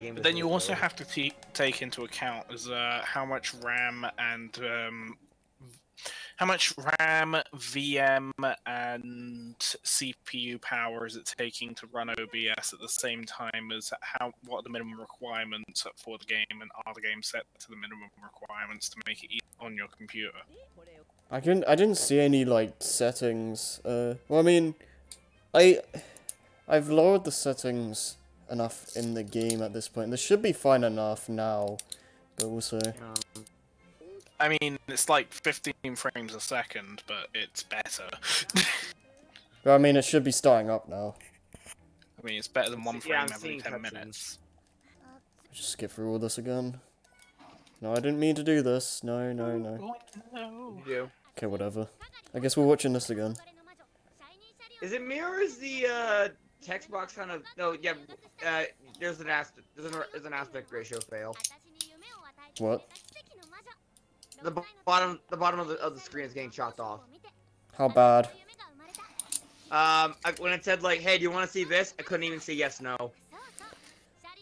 game. But then you also have to t- take into account is uh, how much RAM and um, how much RAM, VM, and CPU power is it taking to run OBS at the same time as how what are the minimum requirements for the game, and are the games set to the minimum requirements to make it easy on your computer? I can I didn't see any like settings. Uh, well, I mean, I I've lowered the settings enough in the game at this point. This should be fine enough now, but we'll see. Um, I mean, it's like 15 frames a second, but it's better. But I mean, it should be starting up now. I mean, it's better than one frame I'm every 10 cutscenes. minutes. Just skip through all this again. No, I didn't mean to do this. No, no, no. No. you do. Okay, whatever. I guess we're watching this again. Is it mirrors the uh, text box kind of? No, yeah. Uh, there's an aspect. There's an, there's an aspect ratio fail. What? The b- bottom, the bottom of the, of the screen is getting chopped off. How bad? Um, I, when it said like, "Hey, do you want to see this?" I couldn't even say yes, no.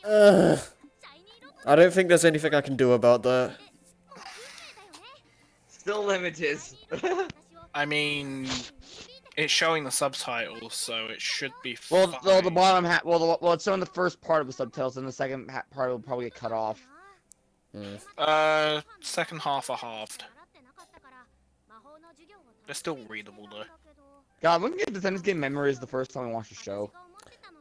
Ugh. I don't think there's anything I can do about that. Still limited. I mean, it's showing the subtitles, so it should be well, fine. well, the bottom half. Well, the, well, it's showing the first part of the subtitles, and the second ha- part will probably get cut off. Hmm. Uh, second half are halved. They're still readable though. God, looking at the Tennis Game Memory is the first time I watched the show.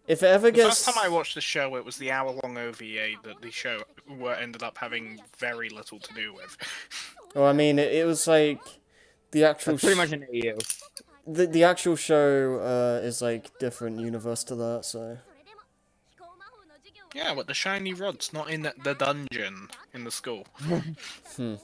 If it ever gets... The first time I watched the show, it was the hour-long OVA that the show were ended up having very little to do with. Well, I mean, it, it was like... The actual... That's pretty much an AU. The, the actual show uh, is like different universe to that, so... Yeah, but the shiny rod's not in the dungeon in the school. Hmm.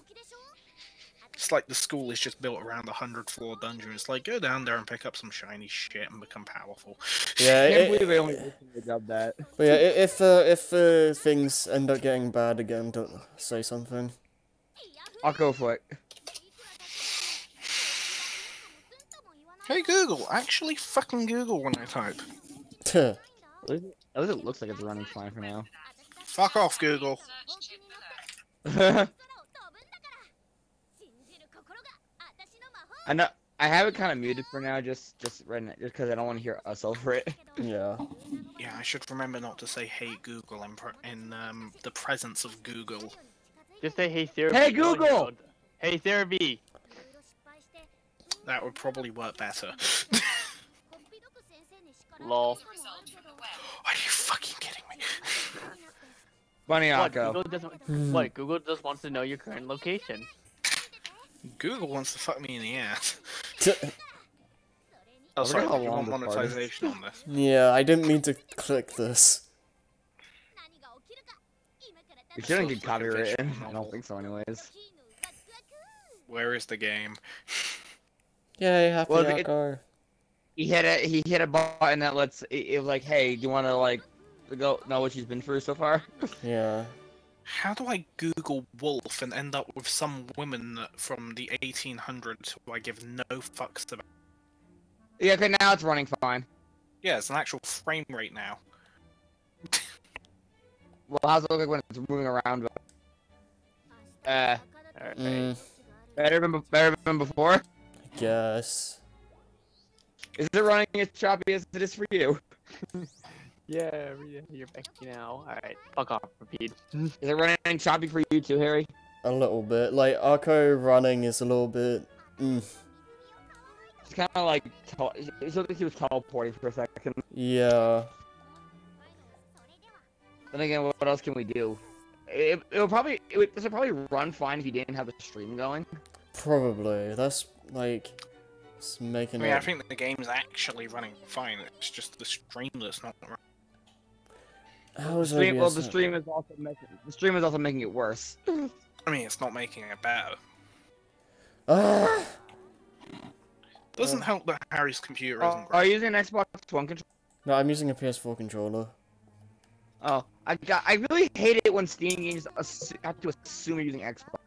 It's like the school is just built around a hundred-floor dungeon. It's like go down there and pick up some shiny shit and become powerful. Yeah, I can't it, they only recently that. but yeah, if uh, if uh, things end up getting bad again, don't say something. I'll go for it. Hey Google, actually fucking Google when I type. At least it looks like it's running fine for now. Fuck off, Google. I know. I have it kind of muted for now, just just right now, just because I don't want to hear us over it. yeah. Yeah, I should remember not to say "Hey Google" in, in um, the presence of Google. Just say, hey Sarah. Hey, Google! Hey Sarah B. That would probably work better. Lol. Are you fucking kidding me? Bunny What? Akko. Google doesn't. what? Google just wants to know your current location. Google wants to fuck me in the ass. Tuh. Oh, wonder sorry, how long want this part is. monetization on this? Yeah, I didn't mean to click this. We shouldn't get like a copyrighted. I don't think so, anyways. Where is the game? Yay, happy Well, well, it- car. He hit a he hit a button that lets it, it was like, hey, do you want to like go know what she's been through so far? Yeah. How do I Google wolf and end up with some women from the 1800s who I give no fucks about? yeah, okay, now it's running fine. Yeah, it's an actual frame rate now. Well, how's it look like when it's moving around? Uh, Alright. Mm, better than be- better than before. I guess. Is it running as choppy as it is for you? Yeah, you're back now. Alright, fuck off, repeat. Is it running choppy for you too, Harry? A little bit. Like, Akko running is a little bit... Mm, It's kind of like tel- it looked like he was teleporting for a second. yeah. Then again, what else can we do? It, it would probably it would, this would probably run fine if you didn't have the stream going. Probably. That's, like... It's I making mean, it... I think the game's actually running fine. It's just the stream that's not. running. How The is stream, well, the not- stream is also making the stream is also making it worse. I mean, it's not making it better. Ah! Doesn't help that Harry's computer Uh, isn't are you using an Xbox One controller? No, I'm using a PS4 controller. Oh, I got. I really hate it when Steam games have to assume you're using Xbox.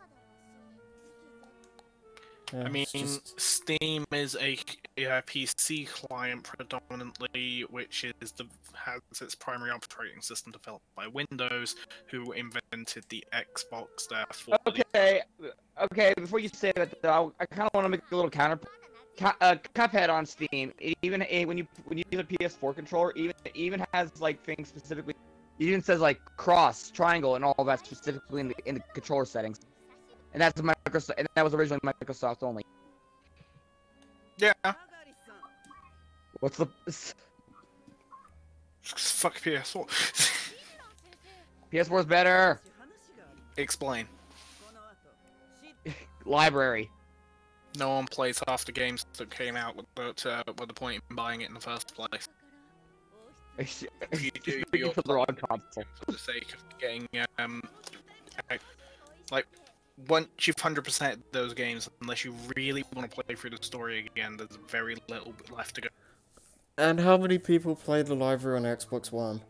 Yeah, I mean, just- Steam is a, a PC client predominantly, which is the has its primary operating system developed by Windows, who invented the Xbox. Therefore, the- Okay, okay. Before you say that, though, I kind of want to make a little counter. Cu- uh, Cuphead on Steam. It even when you when you use a PS4 controller, even it even has like things specifically. It even says like cross, triangle, and all that specifically in the in the controller settings. And that's Microsoft. And that was originally Microsoft only. yeah, What's the? fuck PS4. PS4 is better. Explain. Library. No one plays half the games that came out with the, uh, with the point in buying it in the first place. If You do your for the wrong console. for the sake of getting um, like once you've hundred percent those games, unless you really want to play through the story again, there's very little left to go. And how many people play the library on Xbox One?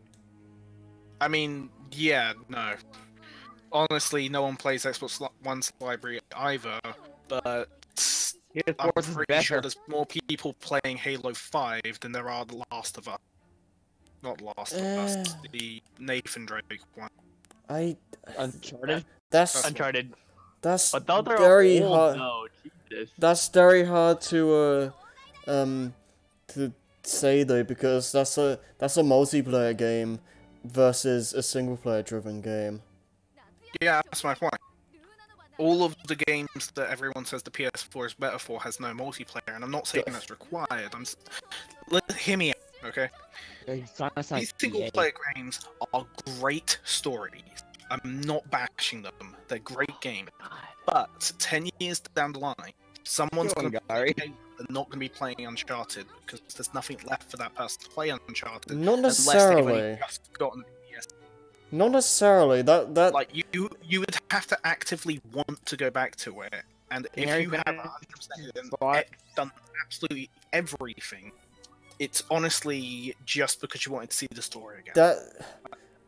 I mean, yeah, no. Honestly, no one plays Xbox One's library either, but I'm PS4 is pretty sure there's more people playing Halo 5 than there are The Last of Us. Not Last of Us, Eh. the Nathan Drake one. I. Uncharted. That's Uncharted. That's But very old, hard. though. That's very hard to uh um to say though because that's a that's a multiplayer game versus a single player driven game. Yeah, that's my point. All of the games that everyone says the PS4 is better for has no multiplayer, and I'm not saying that's required. I'm. s- Let, hear me out, okay? It's not- it's not These single player games are great stories. I'm not bashing them. They're great games. Oh, but 10 years down the line, someone's going to Gary. they're not going to be playing Uncharted because there's nothing left for that person to play Uncharted. Not unless necessarily. just gotten PS. Not necessarily. That that Like you, you, you would have to actively want to go back to it, and if Gary you have 100% done, done absolutely everything, it's honestly just because you wanted to see the story again. that.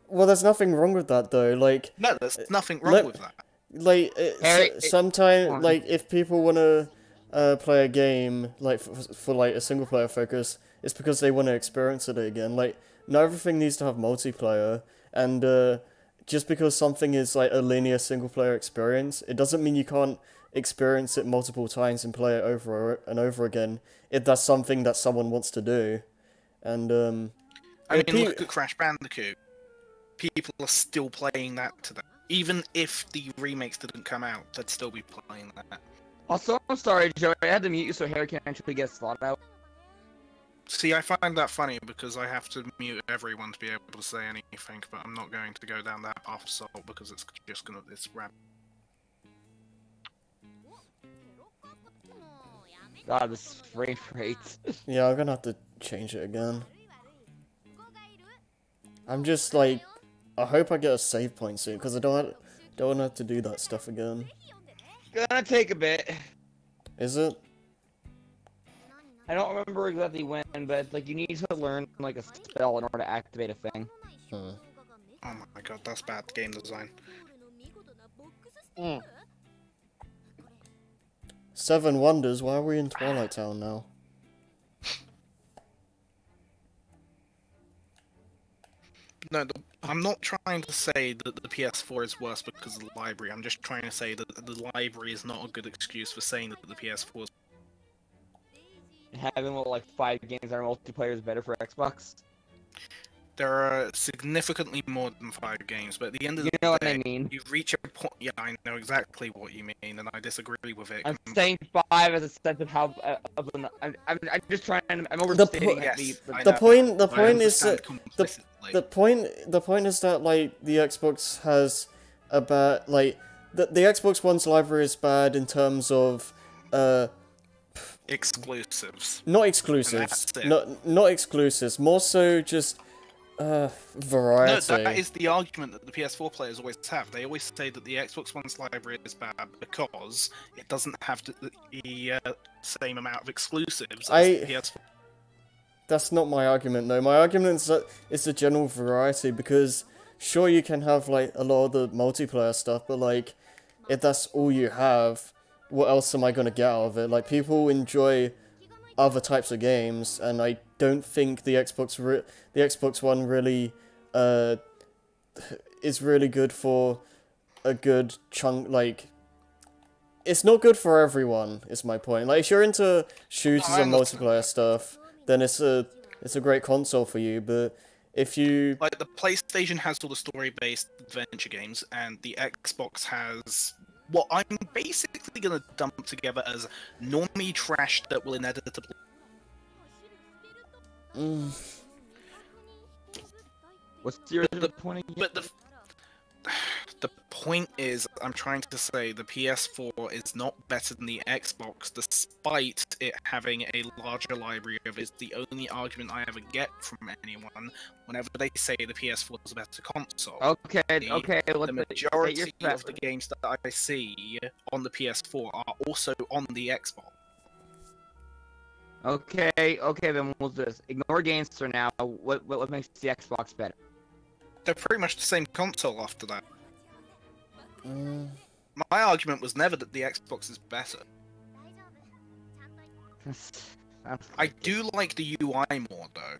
Well, there's nothing wrong with that though. Like No, there's nothing wrong let- with that. like it, Harry, s- it- sometimes like if people want to uh, play a game like for, for like a single player focus it's because they want to experience it again like not everything needs to have multiplayer and uh, just because something is like a linear single player experience it doesn't mean you can't experience it multiple times and play it over and over again if that's something that someone wants to do and um I mean, look at Crash Bandicoot. People are still playing that today. Even if the remakes didn't come out, they'd still be playing that. Also, I'm sorry, Joey. I had to mute you so Harry can actually get his thought out. See, I find that funny because I have to mute everyone to be able to say anything, but I'm not going to go down that path of salt because it's just gonna it's rap. God, this frame rate. yeah i'm gonna have to change it again i'm just like i hope i get a save point soon because i don't want, don't want to have to do that stuff again Gonna take a bit. is it I don't remember exactly when, but like you need to learn like a spell in order to activate a thing. Huh. Oh my god, that's bad game design. Mm. Seven Wonders, why are we in Twilight Town now? No, the, I'm not trying to say that the PS4 is worse because of the library. I'm just trying to say that the library is not a good excuse for saying that the PS4 is. Having what, like five games that are multiplayer is better for Xbox. There are significantly more than five games, but at the end of You the know what day, I mean? you reach a point. Yeah, I know exactly what you mean, and I disagree with it. I'm com- saying five as a sense of how. Uh, of an, I'm, I'm, I'm just trying. I'm po- overstating Yes, the, I The point, the point is that complicitly. the point, the point is that like the Xbox has a bad, like the the Xbox One's library is bad in terms of, uh, exclusives. not exclusives, not not exclusives, more so just, uh, No, variety. that is the argument that the PS4 players always have. They always say that the Xbox One's library is bad because it doesn't have the, uh, same amount of exclusives as I- the PS4. That's not my argument though. My argument is that it's the general variety because sure you can have like a lot of the multiplayer stuff, but like if that's all you have, what else am I gonna get out of it? Like people enjoy other types of games, and I don't think the Xbox the Xbox One really uh is really good for a good chunk like it's not good for everyone is my point. Like if you're into shooters and multiplayer stuff then it's a it's a great console for you but if you Like the PlayStation has all the story-based adventure games, and the Xbox has what I'm basically gonna dump together as normie trash that will inevitably. mm, What's your But the- point again? But the the point is, I'm trying to say the PS4 is not better than the Xbox, despite it having a larger library of. It's the only argument I ever get from anyone whenever they say the PS4 is a better console. Okay, the- okay. the majority of the games that I see on the PS4 are also on the Xbox. Okay, okay. Then we'll just. Ignore games for now. What what, what makes the Xbox better? They're pretty much the same console after that. mm, My argument was never that the Xbox is better. I do like the UI more though.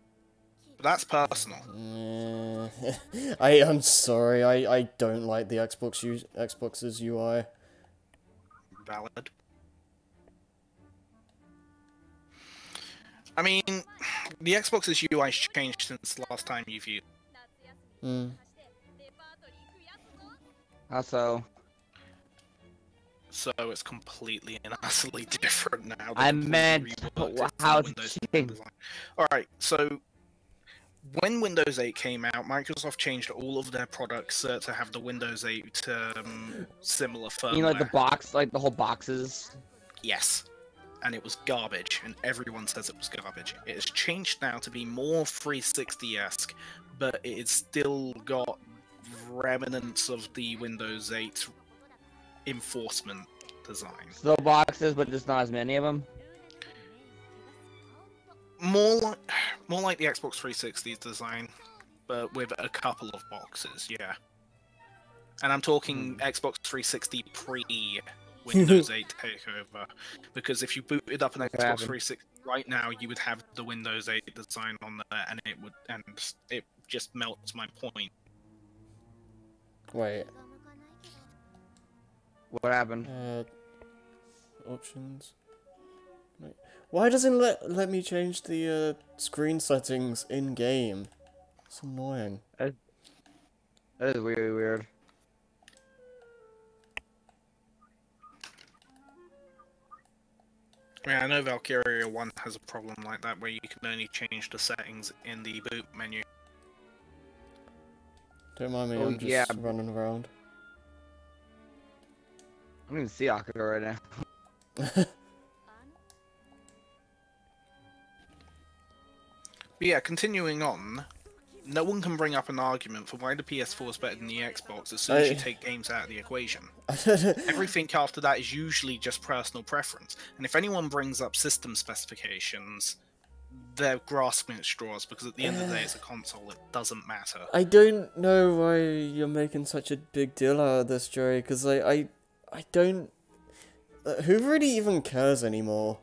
But that's personal. eh, I am sorry I I don't like the Xbox U- Xbox's UI Valid. I mean, the Xbox's UI's changed since the last time you've used. Mm. Also, So it's completely and utterly different now. I meant reworked wh- it for how it's Windows changed. Alright, so when Windows 8 came out, Microsoft changed all of their products uh, to have the Windows 8 um, similar firmware. you know, like the box, like the whole boxes. Yes. And it was garbage, and everyone says it was garbage. It has changed now to be more 360 esque, but it's still got remnants of the Windows 8 enforcement design. Still boxes, but just not as many of them. More like, more like the Xbox 360's design, but with a couple of boxes, yeah. And I'm talking hmm. Xbox 360 pre Windows 8 takeover, because if you booted up an Xbox happened? 360 right now, you would have the Windows 8 design on there, and it would, and it just melts my point. wait What happened? Uh, options. Wait. Why doesn't let let me change the uh, screen settings in game? It's annoying. That is really weird. I mean, I know Valkyria 1 has a problem like that where you can only change the settings in the boot menu. Don't mind me, Oh, I'm just yeah. running around. I don't even see Akira right now. But yeah, continuing on, no one can bring up an argument for why the PS4 is better than the Xbox as soon as you take games out of the equation. Everything after that is usually just personal preference. And if anyone brings up system specifications, they're grasping at straws because at the end of the day, it's a console. It doesn't matter. I don't know why you're making such a big deal out of this, Joey, because I, I, I don't. Uh, who really even cares anymore?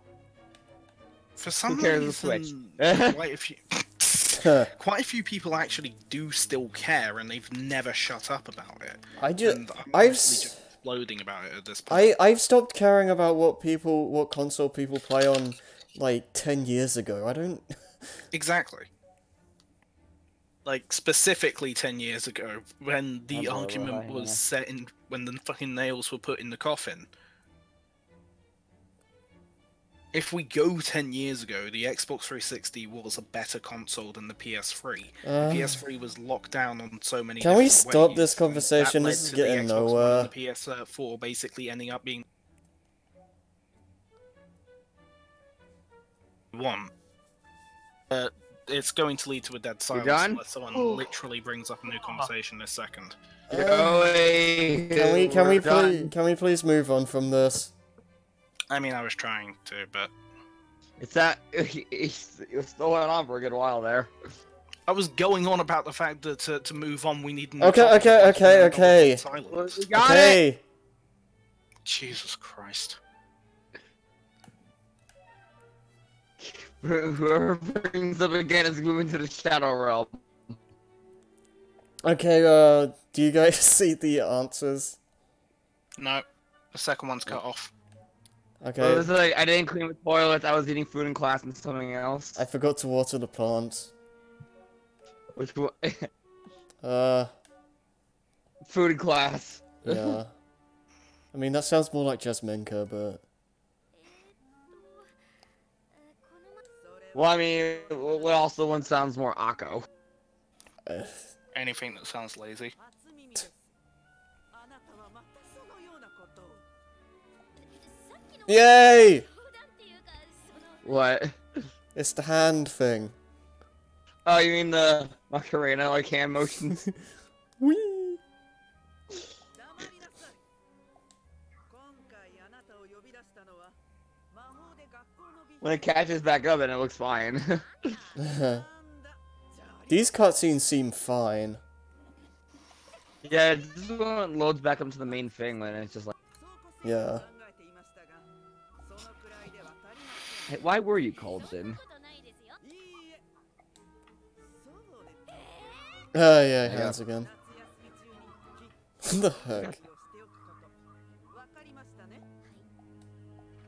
For some cares the reason, Switch? quite a few. Quite a few people actually do still care, and they've never shut up about it. I just, And I'm I've, mostly just exploding about it at this point. I, I've stopped caring about what people, what console people play on, like ten years ago. I don't. Exactly. Like specifically ten years ago, when the That's argument high, was yeah. set in, when the fucking nails were put in the coffin. If we go ten years ago, the Xbox 360 was a better console than the PS3. Uh, The PS3 was locked down on so many. Can we stop ways, this conversation? This is to the getting Xbox One and nowhere. The PS4 basically ending up being one. Uh, it's going to lead to a dead silence unless someone literally brings up a new conversation this second. Joey, can we, can we we're done. please, can we please move on from this? I mean, I was trying to, but It's that it's, it still went on for a good while there. I was going on about the fact that to, to move on, we need. an Okay, okay, okay, we're gonna go okay. silence. We got it. Jesus Christ. Whoever brings up again is moving to the Shadow Realm. Okay, uh, do you guys see the answers? No, the second one's cut off. Okay, Well, it was like I didn't clean the toilets. I was eating food in class and something else. I forgot to water the plants. Which wa- Uh, food in class. yeah. I mean, that sounds more like Jasminka, but... Well, I mean, what else? The one sounds more Akko. Anything that sounds lazy. Yay! What? It's the hand thing. Oh, you mean the Macarena, like hand motions? Whee! When it catches back up and it looks fine. These cutscenes seem fine. Yeah, this is when it loads back up to the main thing when it's just like... Yeah. Hey, why were you called in? Oh, yeah, hands yeah. again. the heck?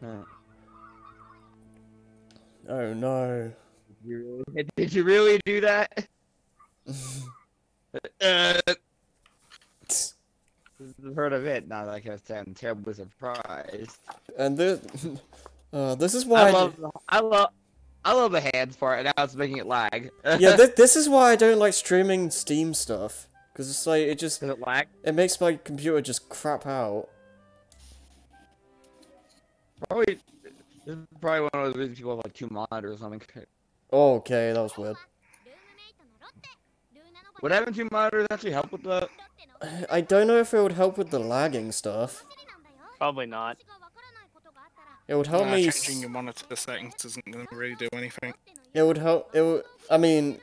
Huh. Oh no. Did you really, did you really do that? uh, I've heard of it. Not like I was saying, terribly surprised. And this, uh, this is why. I I love, I love, I love the hands part, and now it's making it lag. yeah, th- this is why I don't like streaming Steam stuff. Because it's like, it just, Does it lag? it makes my computer just crap out. Probably. This is probably one of those reasons people have like two monitors or something. Oh, okay, that was weird. Would having two monitors actually help with the? I don't know if it would help with the lagging stuff. Probably not. It would help Uh, me. changing your monitor settings isn't going to really do anything. It would help. It would. I mean,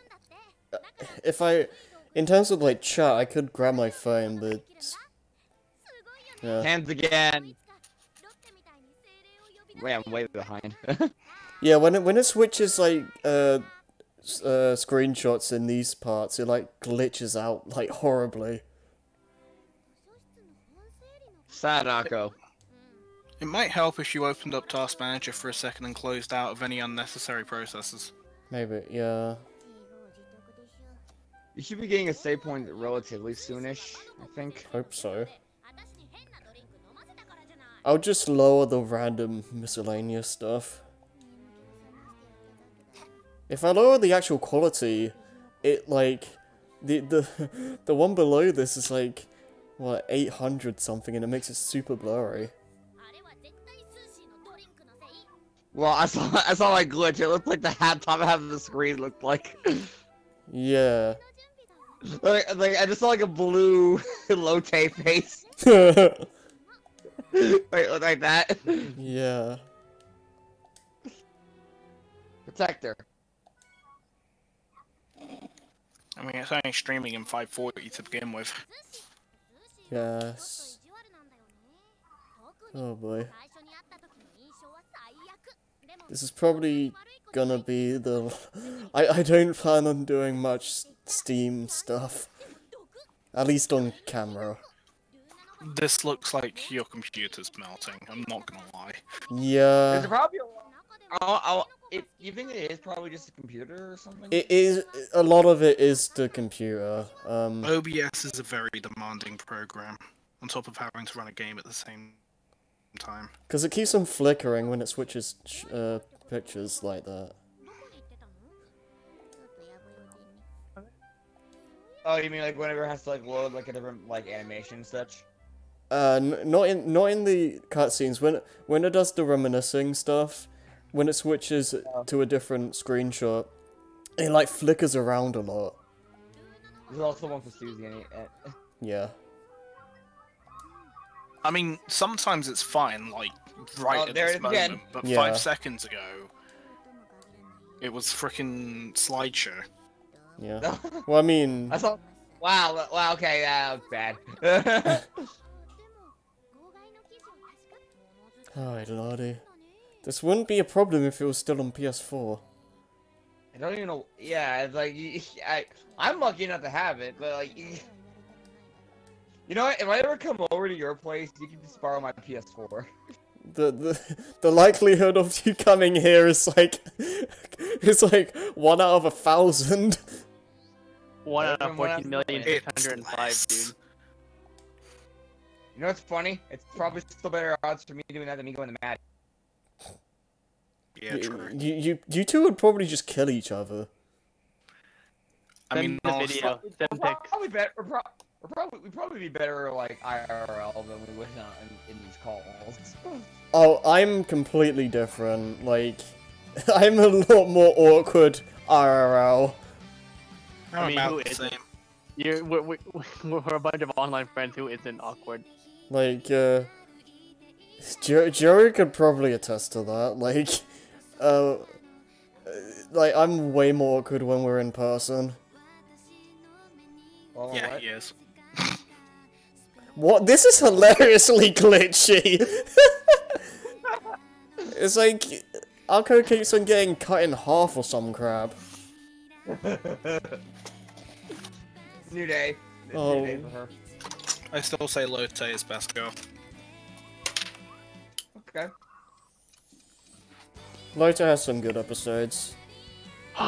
uh, if I, in terms of like chat, I could grab my phone, but yeah, Hands again. Wait, I'm way behind. yeah. When it when it switches like uh, uh screenshots in these parts, it like glitches out like horribly. Sadako. It might help if you opened up Task Manager for a second and closed out of any unnecessary processes. Maybe, yeah. You should be getting a save point relatively soonish, I think. Hope so. I'll just lower the random miscellaneous stuff. If I lower the actual quality, it like the the the one below this is like what 800 something and it makes it super blurry. Well, I saw I saw my glitch. It looked like the half top half of the screen looked like Yeah. like, like I just saw like a blue Lotte face. Wait, look like that. yeah. Protector. I mean, it's only streaming in 540 to begin with. Yes. Oh boy. This is probably gonna be the I I don't plan on doing much Steam stuff. At least on camera. This looks like your computer's melting. I'm not gonna lie. Yeah. There's probably a Oh, oh, it, you think it is probably just a computer or something? It is a lot of it is the computer. Um, OBS is a very demanding program, on top of having to run a game at the same time. because it keeps on flickering when it switches uh, pictures like that. oh, you mean like whenever it has to like load like a different like animation and such? Uh, not in not in the cutscenes. When when it does the reminiscing stuff, when it switches to a different screenshot, it like flickers around a lot. There's also one for Sucy. And, uh, Yeah. I mean, sometimes it's fine, like right Oh, at there this it is again. moment, but Yeah. five seconds ago, it was frickin' slideshow. Yeah. Well, I mean, I saw. Wow. Wow. Okay. That was bad. oh lordy, this wouldn't be a problem if it was still on PS4. I don't even know. Yeah, like I, I'm lucky enough to have it, but like, you know what? If I ever come over to your place, you can just borrow my PS4. The, the the likelihood of you coming here is like it's like one out of a thousand. One out of Everyone fourteen million to six hundred and five, It's dude. Less. You know what's funny? It's probably still better odds for me doing that than me going to Maddie. Yeah, true. you, you you two would probably just kill each other. I mean, the video. We're probably better. We're, pro- we're probably we probably be better like IRL than we would uh, in, in these calls. Oh, I'm completely different. Like, I'm a lot more awkward IRL. I'm mean, about who the isn't? You're, we're, we're, we're a bunch of online friends who isn't awkward. Like, uh, Jo- Joey could probably attest to that. Like, uh, like I'm way more awkward when we're in person. Well, Yeah, what? he is. What? This is hilariously glitchy. it's like Akko keeps on getting cut in half or some crap. New day. New Oh. day for her. I still say Lotte is best girl. Okay. Lotte has some good episodes.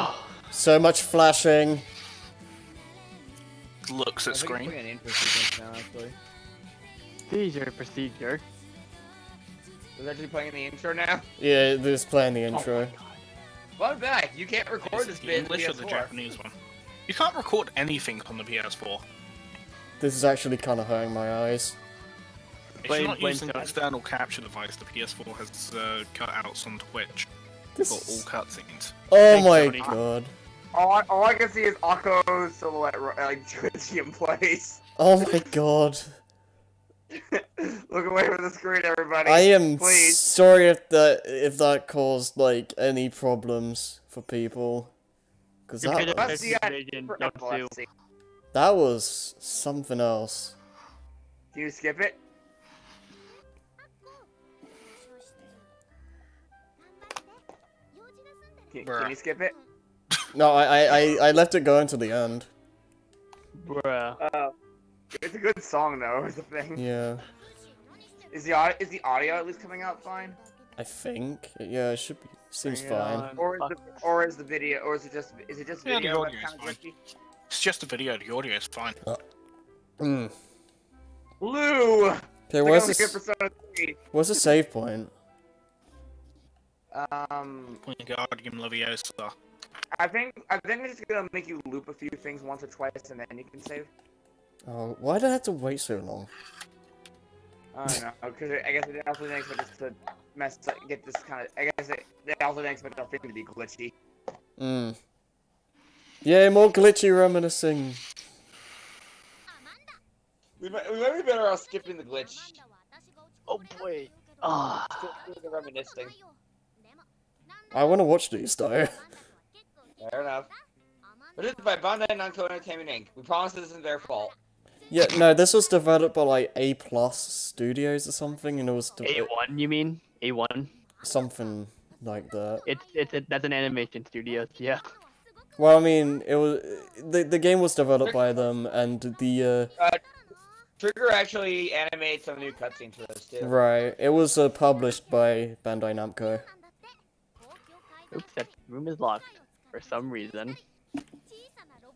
So much flashing. Looks at I'm screen. putting an intro now, actually. Seizure procedure. Is actually playing the intro now? Yeah, this playing the Oh my intro. God. Well, I'm back. You can't record Is this it the bit in the English or the Japanese one? You can't record anything on the PS4. This is actually kind of hurting my eyes. If Blame- you're not using an external capture device, the PS4 has uh, cutouts on Twitch This for all cutscenes. Oh Thanks, my Tony. god. All I, all I can see is Akko's silhouette ro- like twitching in place. Oh my god. Look away from the screen, everybody. I am Please. sorry if that if that caused like any problems for people. Cause You're that kidding. was, Let's see that Vision, for don't sue. epilepsy. that was something else. Can you skip it? Can, can you skip it? No, I, I, I, I left it going to the end. Bruh. Uh, it's a good song though. Is the thing. Yeah, Is the is the audio at least coming out fine, I think. Yeah, it should be. Seems Hang fine. or is the or is the video or is it just is it just Yeah, the video that's audio is kind of fine. Glitchy? It's just a video, the audio is fine. Mm. Blue. Okay, where's Click on this? Persona 3. Where's the save point? Um, Wingardium Leviosa. I think I think it's just gonna make you loop a few things once or twice, and then you can save. Oh, why did I have to wait so long? I don't know, because I guess it also didn't expect us to mess up, get this kind of. I guess it, they also didn't expect the thing to be glitchy. Mm. Yeah, more glitchy reminiscing. We might, we might be better off skipping the glitch. Oh boy. Ah. Skipping the reminiscing. I want to watch these though. Fair enough. But it's by Bandai Namco Entertainment Inc. We promise this isn't their fault. Yeah, no, this was developed by like A Plus Studios or something, and it was de- A1, you mean? A1? something like that. It's it's a, that's an animation studio. Yeah. Well, I mean, it was the the game was developed by them, and the uh. Trigger actually animated some new cutscenes for this uh, too. right, it was uh, published by Bandai Namco. Oops, that room is locked for some reason.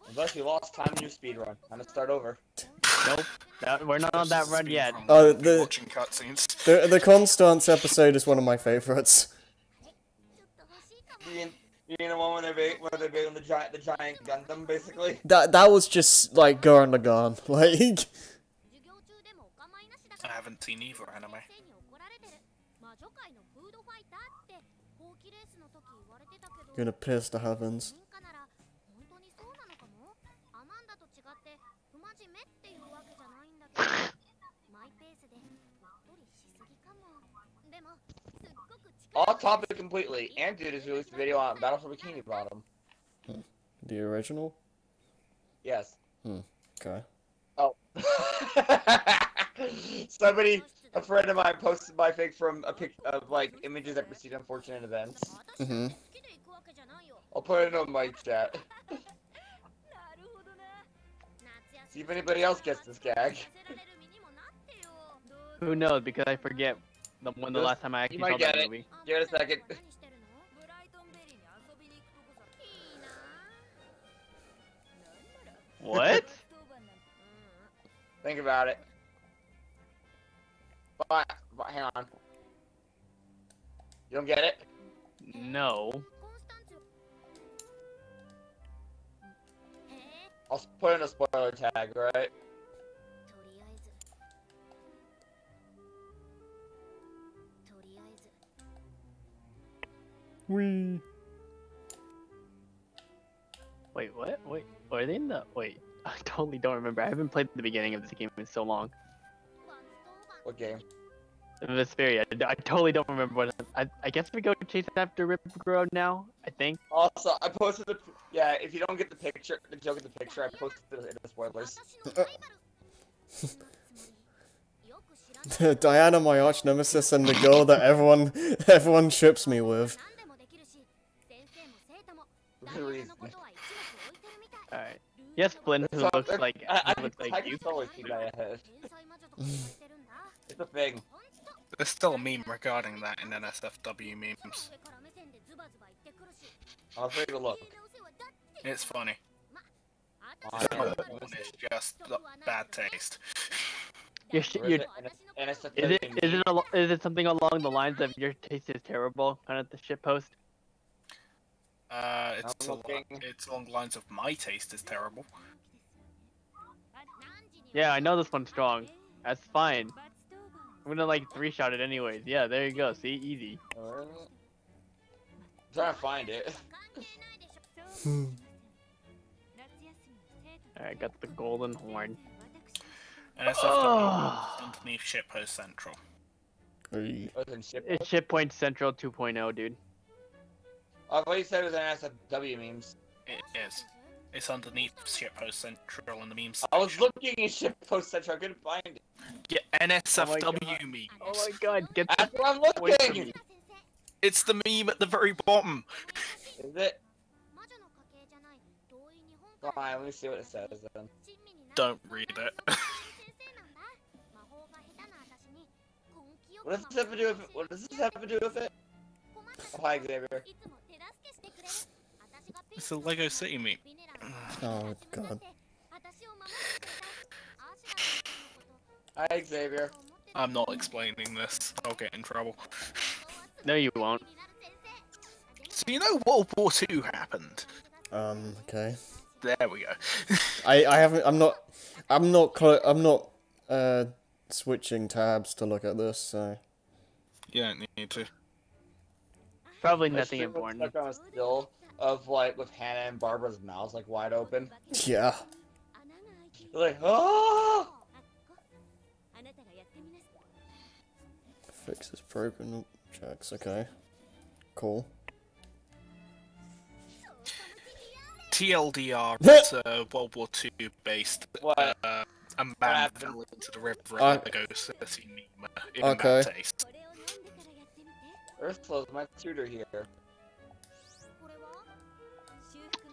Unless you lost time in your speedrun. Time to start over. Nope. That, we're not on that run yet. Oh, the- watching cutscenes. The the Constanze episode is one of my favorites. You mean, you mean the one where they where they build the giant the giant Gundam basically? That that was just like Gurren Lagann, like I haven't seen either anime. You're gonna piss the heavens. Off topic completely. Andude has released a video on Battle for Bikini Bottom. The original? Yes. Hmm. Okay. Oh. Somebody, a friend of mine, posted my fake from a pic of like images that precede unfortunate events. Mm-hmm. I'll put it on my chat. See if anybody else gets this gag. Who knows? Because I forget the, when the last time I actually saw that it. movie. Give it a second. What? Think about it. But, but hang on. You don't get it? No. I'll put in a spoiler tag, right? Wee. Wait, what? Wait, are they in the? Wait, I totally don't remember. I haven't played the beginning of this game in so long. What game? Vesperia. I, I totally don't remember what. I, I guess we go chase after Ripgrow now. I think. Also, I posted the. Yeah, if you don't get the picture, if you don't get the picture, I posted it in the spoilers. Diana, my arch nemesis, and the girl that everyone everyone trips me with. Alright. Yes, Blinn, who looks like I, I, looks I, like I you. Totally ahead. it's a thing. There's still a meme regarding that in NSFW memes. I'll take a look. It's funny. It's just bad taste. You're, you're, is, it, is, it, is, it, is it something along the lines of your taste is terrible kind of the shit post? Uh, it's, long it's along the lines of my taste is terrible. Yeah, I know this one's strong. That's fine. I'm gonna like three shot it anyways. Yeah, there you go. See, easy. Right. Try to find it. Alright, got the golden horn. And it's oh. underneath Shitpost Central. Hey. It's Shitpost Central 2.0, dude. I've always said it was an SFW memes. It is. It's underneath Shitpost Central in the memes. I was looking in Shitpost Central, I couldn't find it. Yeah, NSFW oh memes. Oh my god, get That's what I'm looking! It's the meme at the very bottom. Is it? Alright, let me see what it says then. Don't read it. what does this have to do with it? What does this have to do with it? Oh, hi, Xavier. It's a Lego City meet. Oh god. Hi, Xavier. I'm not explaining this. I'll get in trouble. No, you won't. So you know World War Two happened. Um. Okay. There we go. I I haven't. I'm not. I'm not. I'm not. Uh, switching tabs to look at this. So. You don't need to. Probably nothing important. Stuck on a still of like with Hannah and Barbara's mouths like wide open. Yeah. They're like, oh! Fixes broken checks. Okay. Cool. TLDR is a World War II based. What? Uh, a man happened? fell into the river Uh, at Lego City meme uh, in Okay. bad taste. Ursula's my tutor here.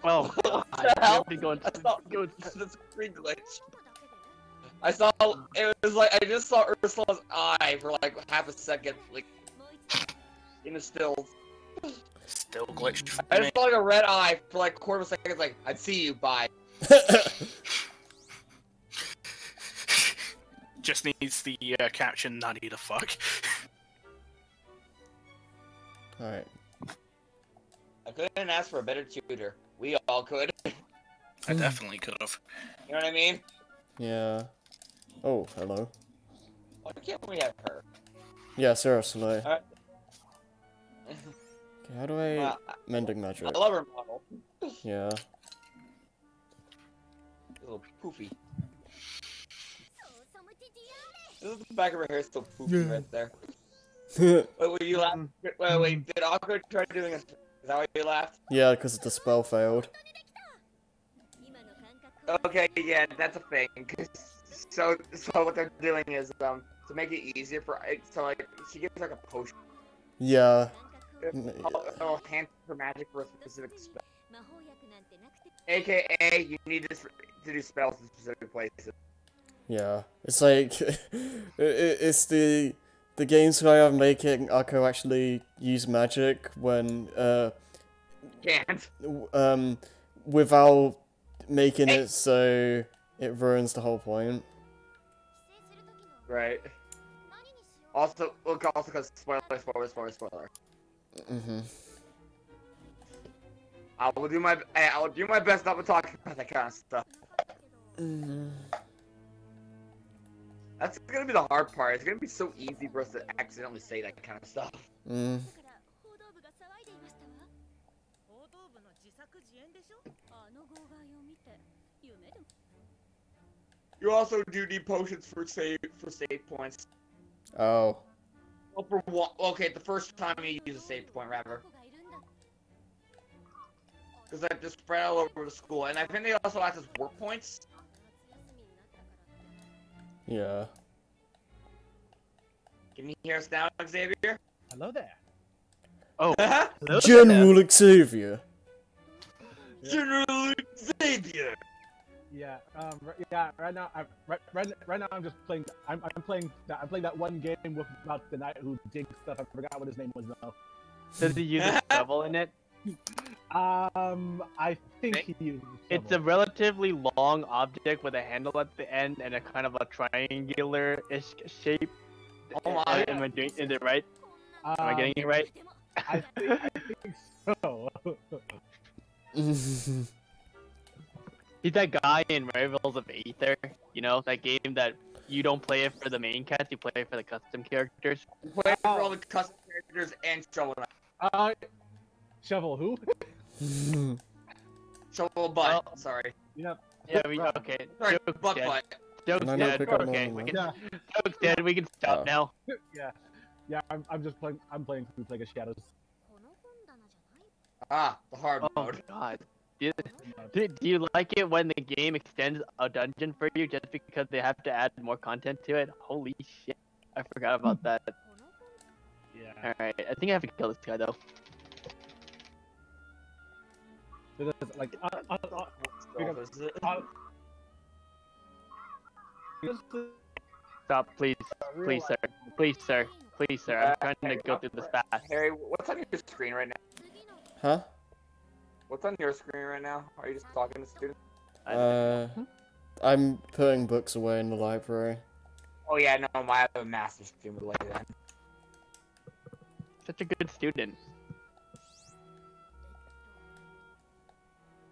Oh, What God. the You hell? have to go, That's not go screen glitch. I saw it was like I just saw Ursula's eye for like half a second, like in the stills. Still glitched for I me. just saw like a red eye for like a quarter of a second. Like I'd see you. Bye. Just needs the uh, caption nutty to fuck. Alright. I couldn't ask for a better tutor. We all could. I hmm. definitely could have. You know what I mean? Yeah. Oh, hello. Why can't we have her? Yeah, seriously. Alright. Okay, how do I Well, mending magic? I love her model. Yeah. A little poofy. This is the back of her hair still poofy right there. Wait, were you laughing? Mm. Wait, wait, did Akko try doing a that why you laughed? Yeah, because the spell failed. Okay, yeah, that's a thing. So, so what they're doing is um to make it easier for so like she gives like a potion. Yeah. Hand for magic for a specific spell. AKA, you need this to do spells in specific places. Yeah, it's like it, it, it's the the games that I am making Akko actually use magic when uh can't. um without making it so it ruins the whole point. Right. Also, look, also because spoiler, spoiler, spoiler, spoiler. Mhm. I will do my I will do my best not to talk about that kind of stuff. Mhm. That's gonna be the hard part. It's gonna be so easy for us to accidentally say that kind of stuff. Mm. You also do need potions for save for save points. Oh. Well, for okay, the first time you use a save point, rather. Because I just spread all over the school, and I think they also have this warp points. Yeah. Can you hear us now, Xavier? Hello there. Oh, hello there. General Xavier. General Xavier. Yeah, um, r- yeah. Right now, I'm right, right, right now. I'm just playing. I'm, I'm playing. That, I'm playing that one game with about the knight who digs stuff. I forgot what his name was though. Does he use a shovel in it? Um, I think Hey. he used. It's a relatively long object with a handle at the end and a kind of a triangular-ish shape. Oh my. Am, am I doing? Is it right? Am I getting it right? I think, I think so. He's that guy in Rivals of Aether. You know that game that you don't play it for the main cast, you play it for the custom characters. Play for all the custom characters and Shovel Knight. uh, Shovel who? Shovel butt. Oh. Sorry. Yep. Yeah, we okay. Sorry, Joke's butt dead. butt. Joke's no, dead. No, okay, we can. Yeah. Joke's dead. We can stop oh. now. yeah, yeah. I'm, I'm just playing. I'm playing through Plague of Shadows. Ah, the hard oh, mode. Oh god. Do, do you like it when the game extends a dungeon for you just because they have to add more content to it? Holy shit. I forgot about that. Yeah. Alright, I think I have to kill this guy though. Because, like, Stealth, is it? uh, just, uh, Stop, please, please, sir, please, sir, please, sir. I'm trying to go through this fast. Harry, what's on your screen right now? huh? What's on your screen right now? Are you just talking to students? I- Uh, I'm putting books away in the library. Oh yeah, no, I have a master stream with like that. Such a good student.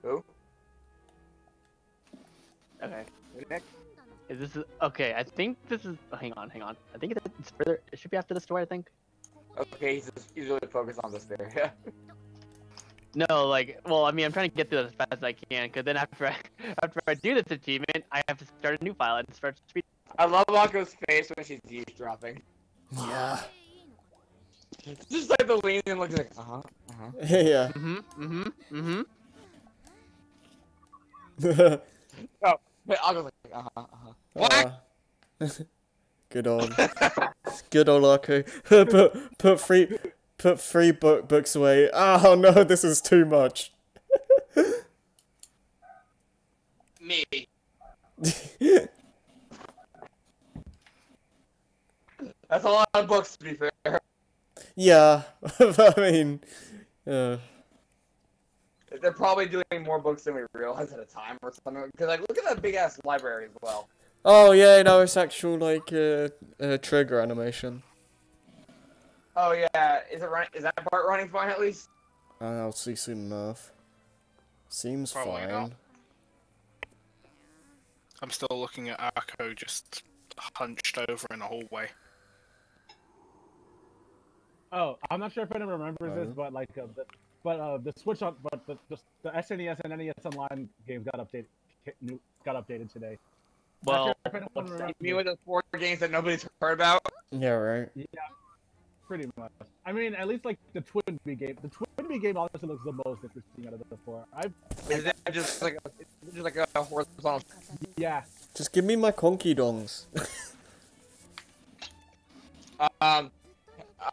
Who? Okay. Next. Is this okay? I think this is. Oh, hang on, hang on. I think it's further. It should be after the story. I think. Okay, he's just, he's really focused on this there. Yeah. No, like, well, I mean, I'm trying to get through this as fast as I can, because then after I, after I do this achievement, I have to start a new file and start speed. I love Akko's face when she's eavesdropping. Yeah. Just like the leaning, and looking like, uh huh, uh huh. yeah. Mm hmm, mm hmm, mm hmm. Akko's like, uh huh, uh huh. What? Uh, good old, good old Akko. put put three put three book books away. Oh no, this is too much. Me. That's a lot of books to be fair. yeah, I mean, uh, They're probably doing more books than we realize at a time or something. Because like, look at that big ass library as well. oh yeah, no, it's actual like uh, uh trigger animation. Oh yeah, is it running? Is that part running fine at least? Uh, I'll see soon enough. Seems Probably fine. not. I'm still looking at Akko just hunched over in a hallway. Oh, I'm not sure if anyone remembers this, but like, uh, the, but uh, the Switch on, but the, the the SNES and NES Online games got updated. New, got updated today. Well, sure if anyone what's that? remembers You mean with the four games that nobody's heard about? Yeah, right. Yeah, pretty much. I mean, at least like the Twinbee game. The Twinbee game honestly looks the most interesting out of the four. I Is it just like a, is it just like a horizontal? yeah. Just give me my conky dongs. Um.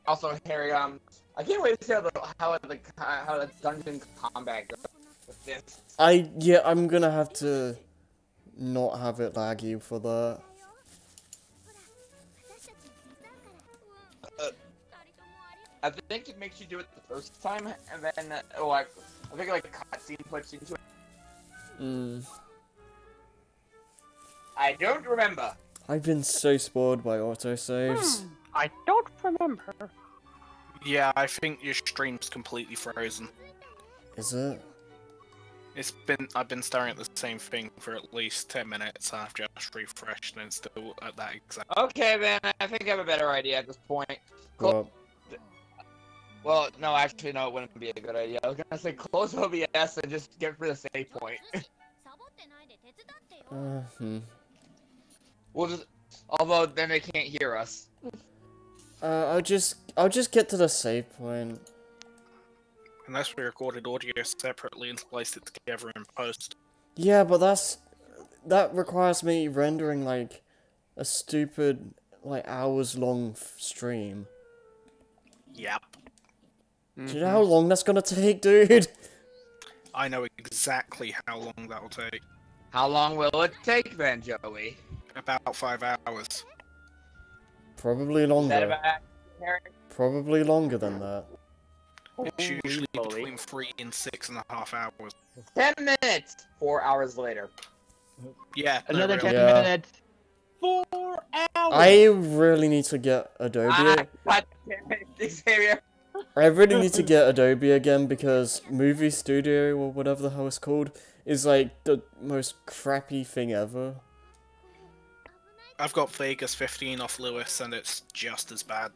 Also, Harry. Um. I can't wait to see how the how the dungeon combat goes with this. I yeah, I'm gonna have to not have it laggy for that. Uh, I think it makes you do it the first time, and then oh, uh, like I think like cutscene puts into it. Mm. I don't remember. I've been so spoiled by autosaves. Hmm, I don't remember. Yeah, I think your stream's completely frozen. Is it? It's been I've been staring at the same thing for at least ten minutes. I've just refreshed and still at that exact. Okay, then I think I have a better idea at this point. Cool. Well, well, no, actually, no, it wouldn't be a good idea. I was gonna say close OBS and just get for the save point. uh, hmm. We'll just, although then they can't hear us. Uh, I'll just I'll just get to the save point. Unless we recorded audio separately and spliced it together in post. Yeah, but that's that requires me rendering like a stupid like hours long stream. Yep. Mm-hmm. Do you know how long that's gonna take, dude? I know exactly how long that'll take. How long will it take then, Joey? About five hours. Probably Is that longer. About Eric? Probably longer than that. It's usually between three and six and a half hours. Ten minutes. Four hours later. Yeah. Another ten Yeah. minutes. Four hours. I really need to get Adobe. Ah, God damn it, Xavier. I really need to get Adobe again because Movie Studio or whatever the hell it's called is like the most crappy thing ever. I've got Vegas 15 off Lewis and it's just as bad.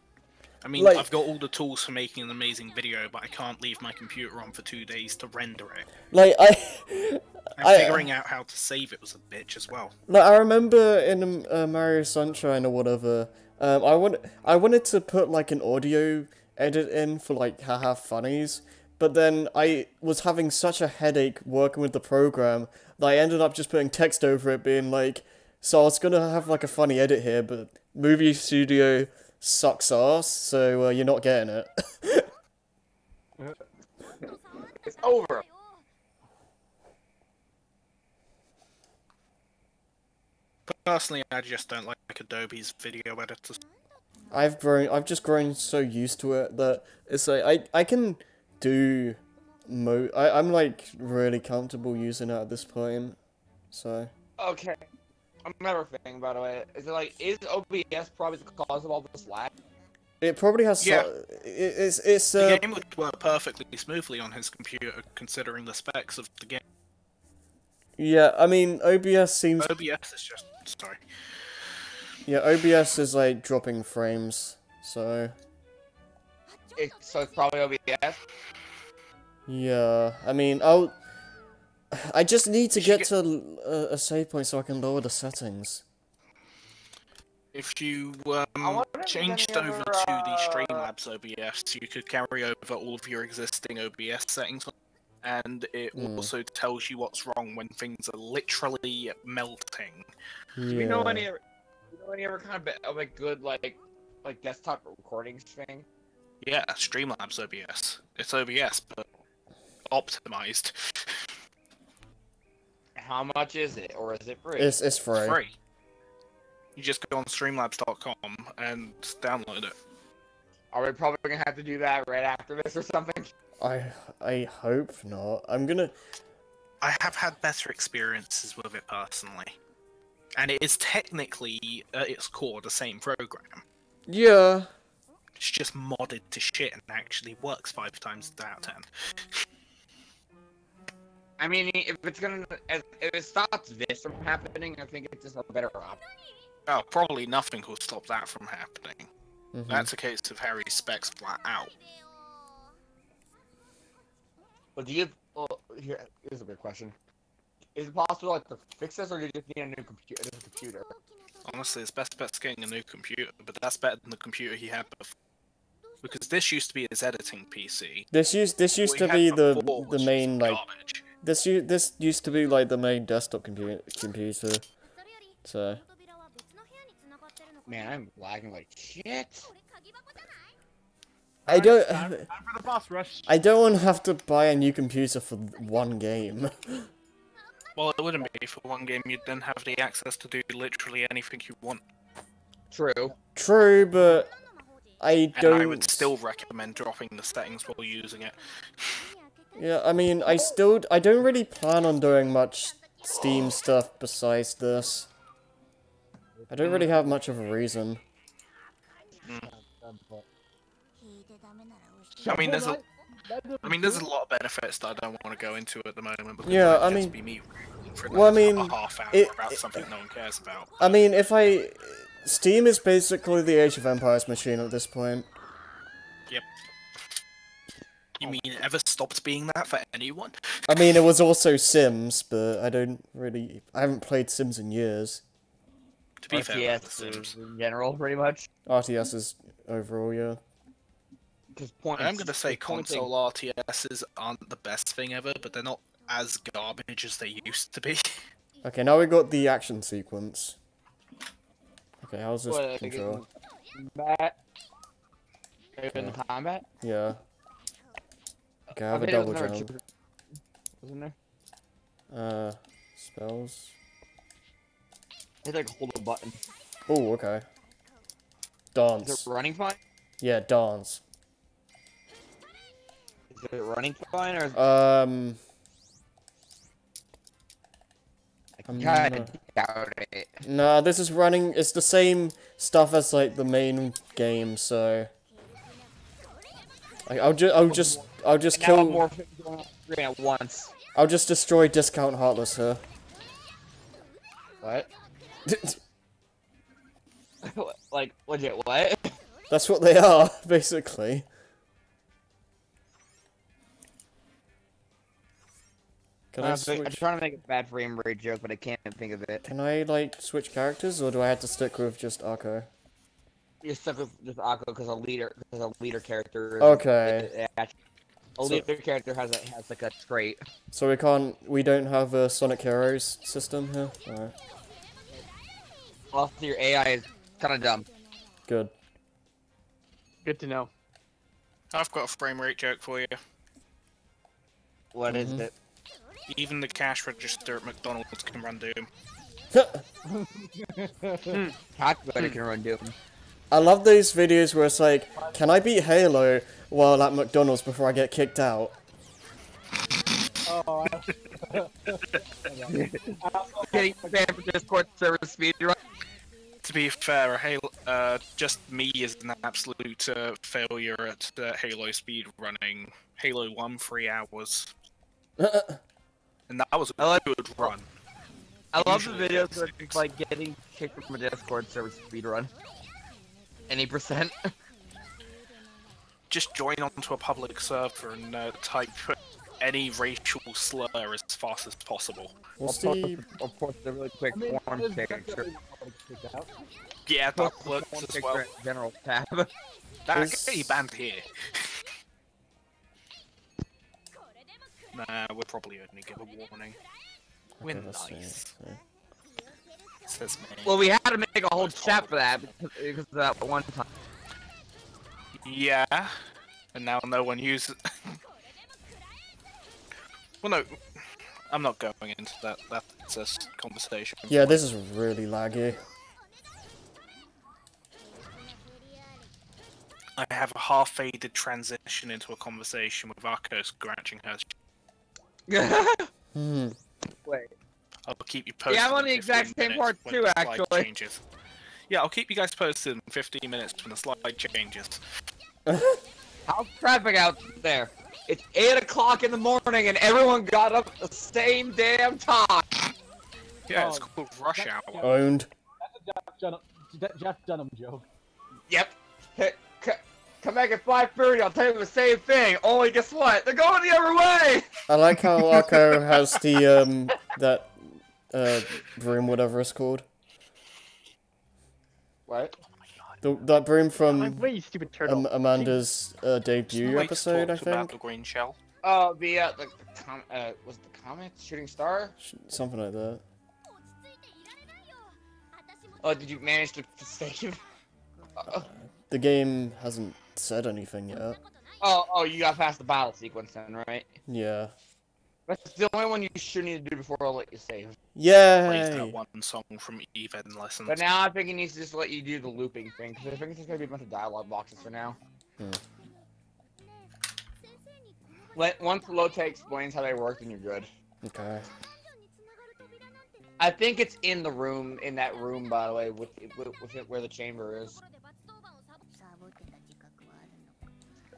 I mean, Like- I've got all the tools for making an amazing video, but I can't leave my computer on for two days to render it. Like I, And I- figuring out how to save it was a bitch as well. like I remember in uh, Mario Sunshine or whatever, um, I want I wanted to put like an audio edit in for like haha funnies, but then I was having such a headache working with the program that I ended up just putting text over it, being like, so I was gonna have like a funny edit here, but Movie Studio sucks ass, so uh, you're not getting it. It's over. Personally, I just don't like Adobe's video editors. I've grown. I've just grown so used to it that it's like I I can do mo. I I'm like really comfortable using it at this point. So Okay. Another thing, by the way, is it like is OBS probably the cause of all this lag? it probably has. Yeah. So, it, it's it's The uh, game would work perfectly smoothly on his computer, considering the specs of the game. yeah. I mean OBS seems OBS is just sorry. yeah OBS is like dropping frames. So It, so it's probably OBS. yeah. I mean I'll. I just need to You get to a, a save point so I can lower the settings. If you um, wonder if changed any over other, to the uh, Streamlabs OBS, you could carry over all of your existing OBS settings, and it Hmm. also tells you what's wrong when things are literally melting. Yeah. Do we know any? other- Do we know any other kind of, of like good like like desktop recordings thing? Yeah, Streamlabs OBS. It's OBS, but optimized. How much is it, or is it free? It's it's free. Free. You just go on Streamlabs.com and download it. Are we probably gonna have to do that right after this or something? I I hope not. I'm gonna. I have had better experiences with it personally. And it is technically, at its core, the same program. Yeah. It's just modded to shit and actually works five times out of ten. I mean, if it's gonna, if if it stops this from happening, I think it's just a better option. Oh, probably nothing will stop that from happening. mhm. That's a case of Harry's specs flat out. 'But do you? Well, here, here's a good question. Is it possible like to fix this, or do you just need a new computer? A new computer? Honestly, his best bet's getting a new computer, but that's better than the computer he had before. Because this used to be his editing PC. This used this used What to be the before the main like garbage. This this used to be like the main desktop computer computer. So. Man, I'm lagging like shit. I don't. Time, time for the boss rush. I don't want to have to buy a new computer for one game. well, it wouldn't be for one game. You'd then have the access to do literally anything you want. True. True, but I don't. And I would still recommend dropping the settings while using it. Yeah, I mean, I still. I don't really plan on doing much Steam stuff besides this. I don't really have much of a reason. I mean, there's a, I mean, there's a lot of benefits that I don't want to go into at the moment. Because Yeah, I mean- be me for well, I mean, half hour it- about it- no one cares about. I mean, if I. Steam is basically the Age of Empires machine at this point. Yep. You mean it ever stopped being that for anyone? I mean, it was also Sims, but I don't really. I haven't played Sims in years. To be fair, with RTS Sims. in general, pretty much. RTS is overall, yeah. Just point. I'm gonna say just pointing- console RTSs aren't the best thing ever, but they're not as garbage as they used to be. Okay, now we got the action sequence. Okay, how's this What, like, control? Combat. In combat. Yeah. Okay, I have a think there double jump. chip- Wasn't there? Uh, spells. It's like hold a button. Oh, okay. Is Dance. it running fine? Yeah, dance. Is it running fine or Um, I'm kind not- of doubt it? nah, this is running. It's the same stuff as like the main game, so. Like, I'll just, I'll just, I'll just Now kill. more things going on screen at once. I'll just destroy Discount Heartless here. What? like legit? What? That's what they are, basically. Can uh, I I'm trying to make a bad frame rate joke, but I can't think of it. Can I like switch characters, or do I have to stick with just Akko? You're stuck with just Akko because a leader, because a leader character. is- Okay. is- A So- leader character has a, has like a trait. So we can't, we don't have a Sonic Heroes system here. Alright, Also, your AI is kind of dumb. good. Good to know. I've got a frame rate joke for you. What is Mhm. it? Even the cash register at McDonald's can run Doom. Calculator can run Doom. I love those videos where it's like, can I beat Halo while at McDonald's before I get kicked out? Oh, Getting banned for Discord server speed. To be fair, Halo, uh, just me is an absolute uh, failure at uh, Halo speed running. Halo won three hours, and that was a I like- good run. I love the videos it's where it's like getting kicked from a Discord server speed run. Any percent? Just join onto a public server and uh, type any racial slur as fast as possible. What's I'll the... post, I'll post a really quick I mean, form picture. definitely one kicked out. Yeah, that works as well. General tab. That Is- get you banned here. nah, we'll probably only give a warning. We're Okay, let's nice, let's says me. well, we had to make a whole chat for that because, because of that one time. Yeah, and now no one uses. well, no, I'm not going into that. That's a s- conversation. Yeah, this is really laggy. I have a half-faded transition into a conversation with Akko scratching her. Hmm. Wait. I'll keep you posted. Yeah, I'm on the exact same part too, actually. Changes. Yeah, I'll keep you guys posted in 15 minutes when the slide changes. How's traffic out there? It's 8 o'clock in the morning and everyone got up at the same damn time. Yeah, it's called rush hour. Owned. Jeff Dunham, Jeff Dunham joke. Yep. C- c- come back at 5.30, I'll tell you the same thing. Only guess what? They're going the other way! I like how Akko has the, um, that, uh, broom, whatever it's called. What? The, that broom Like, from wait, you stupid turtle. um, Amanda's uh, debut episode, I talked about think. the green shell. Oh, the, uh, the, com- uh, was it the comet? Shooting star? Something like that. Oh, did you manage to save? Uh, The game hasn't said anything yet. Oh, oh, you got past the battle sequence then, right? Yeah. That's the only one you should need to do before I'll let you save. Plays Yay! that one song from Even Lessons. But now I think he needs to just let you do the looping thing, because I think it's just gonna be a bunch of dialogue boxes for now. Hmm. Let once Lotte explains how they work, then you're good. Okay. I think it's in the room, in that room, by the way, with with, with it where the chamber is.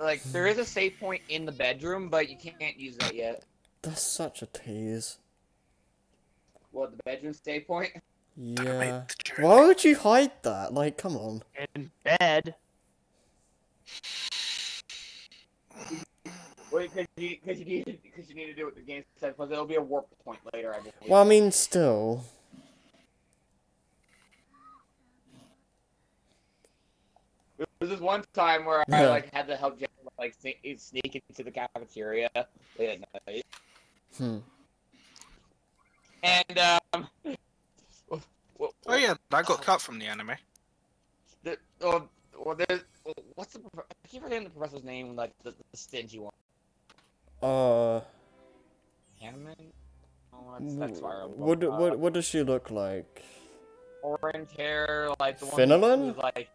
Like there is a save point in the bedroom, but you can't use that yet. That's such a tease. What the bedroom stay point? Yeah. Why would you hide that? Like, come on. In bed. Wait, because you because you need because you need to do what the game says, because it'll be a warp point later. I believe. Well, I mean, still. There was this one time where I Yeah. like had to help Jeff like sneak, sneak into the cafeteria late at night, Hmm. and um, well, well, Oh yeah, that got cut from the anime. the, oh, well, there's well, what's the prof- I keep forgetting the professor's name, like the, the stingy one, Uh. Hanneman. Oh, that's, that's fire. What, Uh, what, what does she look like? orange hair, like the one Finneran? who's like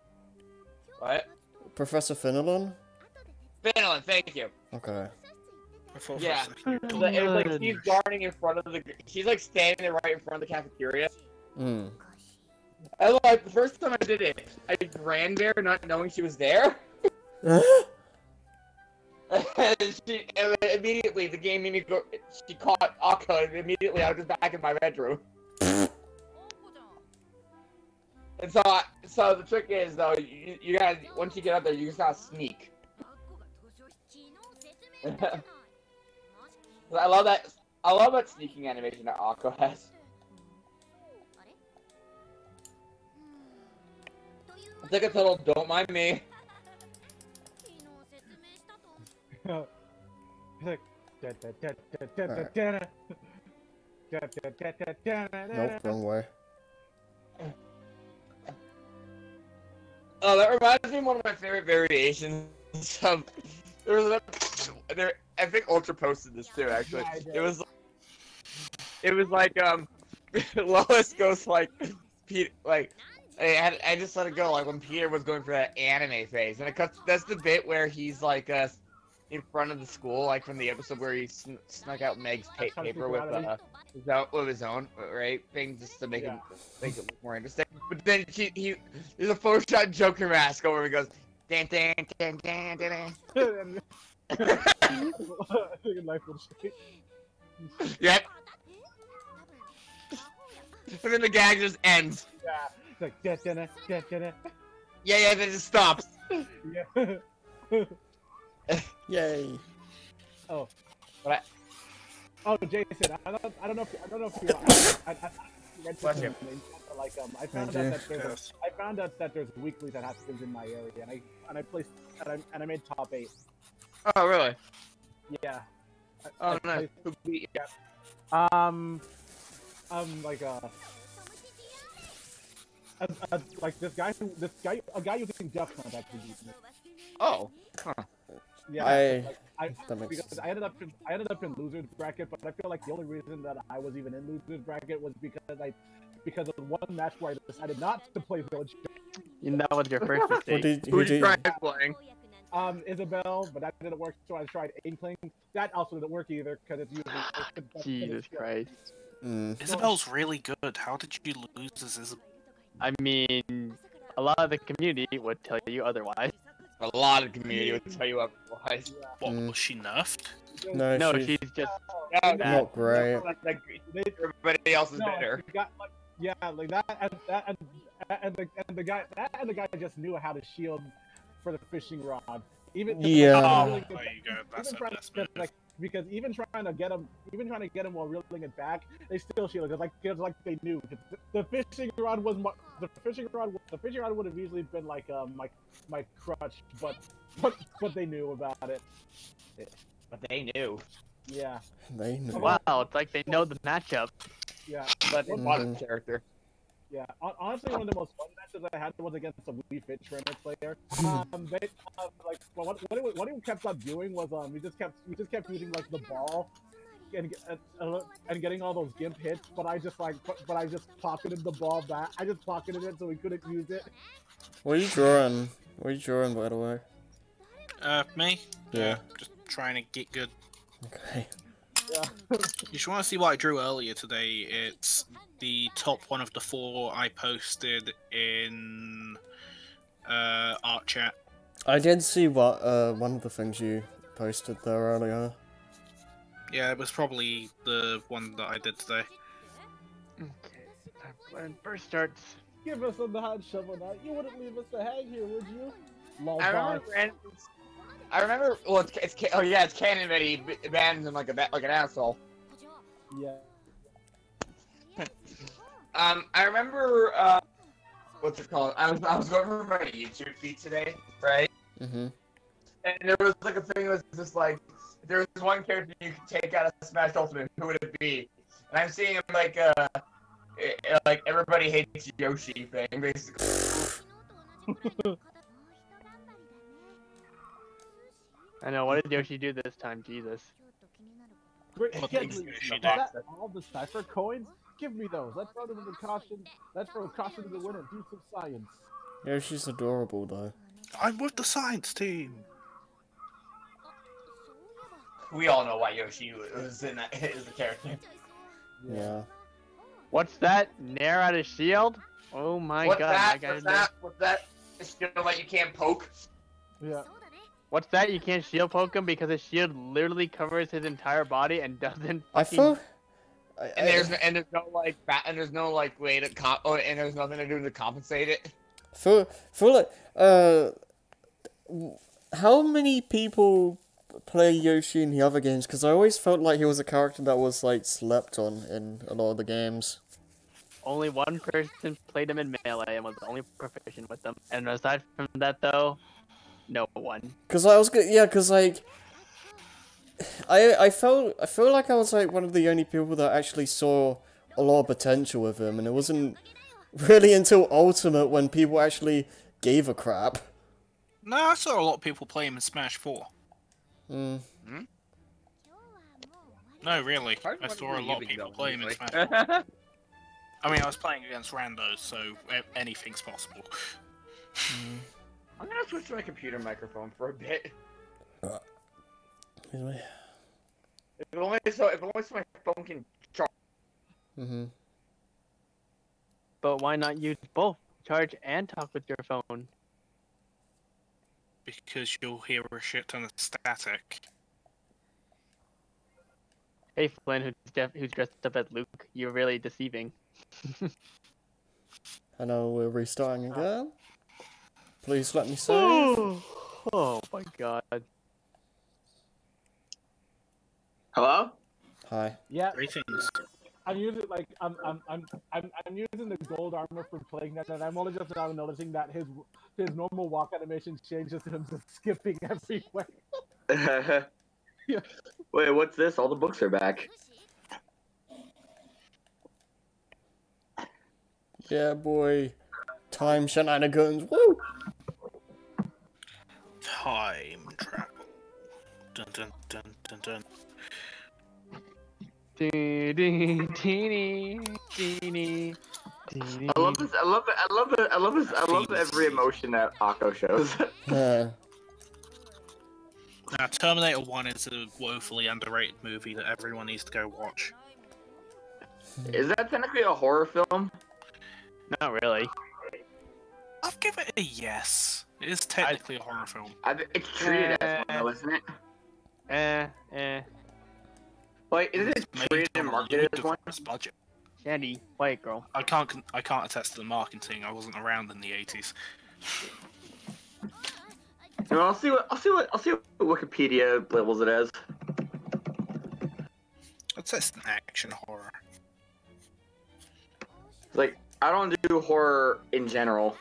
what? Professor Finneran? Finneran, thank you. Okay. I thought Yeah. for a second Like, it was like Good. she's guarding in front of the. She's like standing there right in front of the cafeteria. Hmm. I like the first time I did it, I ran there not knowing she was there. and she and immediately the game made me go. She caught Akko, and immediately I was just back in my bedroom. And so, I, so the trick is though, you, you gotta once you get up there, you just gotta sneak. I love that. I love that sneaking animation that Akko has. It's like a total don't mind me. Nope, wrong way. Oh, that reminds me of one of my favorite variations. Of, there was a, there. I think Ultra posted this too. Actually, it was. It was like um, Lois goes like, Pete like. I, had, I just let it go like when Peter was going for that anime phase, and it cuts. That's the bit where he's like uh, in front of the school, like from the episode where he sn- snuck out Meg's pa- paper with uh, his own, with his own right thing, just to make Yeah. him make it look more interesting. But then she, he, there's a Photoshop Joker mask over. He goes, dan dan dan dan dan. dan. Life will. Yep. And then the gag just ends. Yeah. It's like da- da- da- da- da- da. Yeah, yeah. Then it just stops. Yeah. Yay. oh. But I- Oh, Jason, I don't, I don't know if I don't know if you. I, I, I, I read Bless you. things, like um, I found out that there's a, Yes. I found out that there's weeklies that happens in my area, and I and I placed and I and I made top eight. Oh, really? Yeah. I- Oh, I nice. placed- Who beat? Um, um, like uh, a, a, like this guy who this guy a guy using Duck Hunt actually beat me. Oh. Huh. Yeah, I- like, I that makes because I ended up in I ended up in losers bracket, but I feel like the only reason that I was even in losers bracket was because I because of one match where I decided not to play Villager. And that was your first What mistake. did, Who who did you did, try playing? Um, Isabel, but that didn't work, so I tried Inkling. That also didn't work either because it's usually it's- it's- Jesus Christ. mm, Isabel's really good. How did you lose as Isabel? I mean, a lot of the community would tell you otherwise. A lot of community would tell you otherwise. What Mm. was she nerfed? no, No, she's she's just Yeah, not great. like, like, everybody else is No, better. got, like, yeah, like that, and that, and, and the and the guy, that and the guy just knew how to shield for the fishing rod. Even Yeah. Oh, even there you go. That's even trying best to, like, because even trying to get him, even trying to get him while reeling it back, they still shielded because like, cause, like they knew the, the fishing rod was my, the fishing rod. The fishing rod would have easily been like um my my crutch, but but but they knew about it. But they knew. Yeah, they know. wow. It's like they know the matchup. yeah. But Mhm. modern character. Yeah, honestly, one of the most fun matches I had was against a Wii Fit trainer player. Um, they, uh, like, well, what, what, he, what he kept on doing was, um, he just kept, he just kept using like the ball and and, uh, and getting all those gimp hits, but I just like, but, but I just pocketed the ball back. I just pocketed it so he couldn't use it. What are you drawing? What are you drawing, by the way? Uh, me? Yeah. Just trying to get good. Okay. Yeah. You should want to see what I drew earlier today. It's the top one of the four I posted in uh, art chat. I did see what uh one of the things you posted there earlier. Yeah, it was probably the one that I did today. Okay, time when first starts. Give us a nod, shovel knight. You wouldn't leave us to hang here, would you? Lol, I remember. Brandon's- I remember. Well, it's, it's oh yeah, it's canon that he b- abandoned him like a ba- like an asshole. Yeah. Um, I remember. Uh, what's it called? I was I was going over my YouTube feed today, right? Mm-hmm. And there was like a thing that was just like, if there was one character you could take out of Smash Ultimate, who would it be? And I'm seeing like uh, eh, like everybody hates Yoshi thing, basically. I know. What did Yoshi do this time? Jesus. Great. What Get the me- Yoshi Is that all the cipher coins? Give me those. Let's throw them in the caution. Let's throw caution to the wind and do some science. Yeah, she's adorable though. I'm with the science team. We all know why Yoshi was in that is the character. Yeah. What's that? Nair out of shield? Oh my what's god! that? I gotta What's know- that? What's that? It's skill that you can't poke. Yeah. What's that? You can't shield poke him because his shield literally covers his entire body and doesn't. I feel. I, And there's no, and there's no like bat and there's no like way to comp oh, and there's nothing to do to compensate it. feel feel like uh, how many people play Yoshi in the other games? Because I always felt like he was a character that was like slept on in a lot of the games. Only one person played him in melee and was the only proficient with them. And aside from that, though, no one. Cause I was good, yeah. Cause like, I I felt I feel like I was like one of the only people that actually saw a lot of potential with him, and it wasn't really until Ultimate when people actually gave a crap. No, I saw a lot of people play him in Smash 4. Mm. No, really. Hard I saw a lot of people though, play him in. Smash 4. I mean, I was playing against randos, so anything's possible. I'm gonna switch to my computer microphone for a bit. Excuse me. If only so if only so my phone can charge. Mm-hmm. But why not use both? Charge and talk with your phone. Because you'll hear a shit ton of static. Hey, Flynn, who's, def- who's dressed up as Luke, you're really deceiving. I know we're restarting again. Please let me save. oh my god. Hello? Hi. Yeah. Greetings. I'm using like I'm I'm I'm I'm, I'm using the gold armor for playing that, and I'm only just now noticing that his his normal walk animation changes to him just skipping everywhere. Yeah. Wait, what's this? All the books are back. Yeah, boy. Time shenanigans. Woo! Time travel. Dun dun dun dun dun. Dee, dee, teeny, teeny, teeny. I love this. I love it. I love it. I love this. I love every emotion that Akko shows. Yeah. Now, Terminator 1 is a woefully underrated movie that everyone needs to go watch. Is that technically a horror film? Not really. I'll give it a yes. It is technically a horror film. I, it's treated as one, though, isn't it? Eh, eh. Like, isn't it Made and a marketed as one? ludicrous budget. Shandy, white girl. I can't. I can't attest to the marketing. I wasn't around in the 80s. Well, I'll see what I'll see what I'll see what Wikipedia labels it as. I'd say it's an action horror. Like, I don't do horror in general.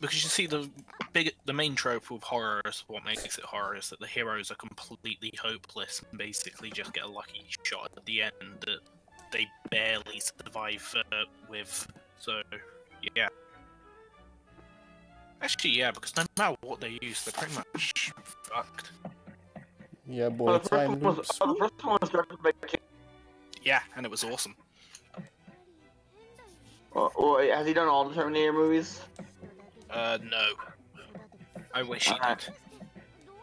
Because you see, the big, the main trope of horror is what makes it horror is that the heroes are completely hopeless and basically just get a lucky shot at the end that they barely survive uh, with So, yeah. Actually, yeah, because no matter what they use, they're pretty much fucked. Yeah, boy, the, first time one was, loops. oh, the first one was directed by King. Yeah, and it was awesome. Oh, wait, has he done all the Terminator movies? Uh, no. I wish he Alright. did.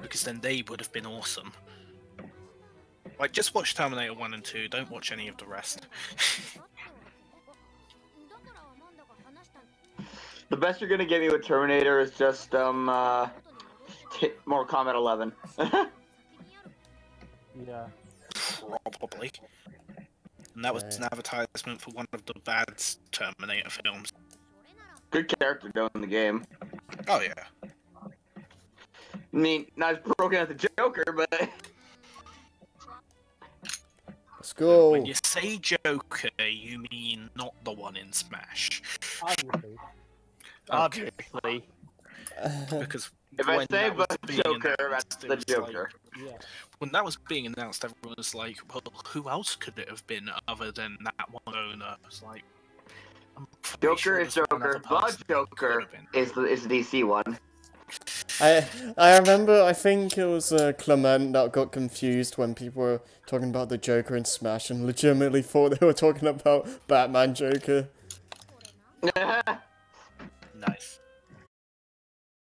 Because then they would have been awesome. Like, just watch Terminator 1 and 2, don't watch any of the rest. The best you're gonna get me with Terminator is just um uh, t- Mortal Kombat 11. Yeah. Probably. And that was an advertisement for one of the bad Terminator films. Good character though in the game. Oh, yeah. I mean, not as broken as the Joker, but Let's go. When you say Joker, you mean not the one in Smash. Obviously. Okay, Obviously. because if I when say that was being Joker, announced, that's the Joker. Like, Yeah. when that was being announced, everyone was like, "Well, who else could it have been other than that one owner?" It's like, I'm pretty Joker sure is Joker. other The person it could Joker is the is the DC one. I I remember. I think it was uh, Clement that got confused when people were talking about the Joker in Smash and legitimately thought they were talking about Batman Joker. Nice.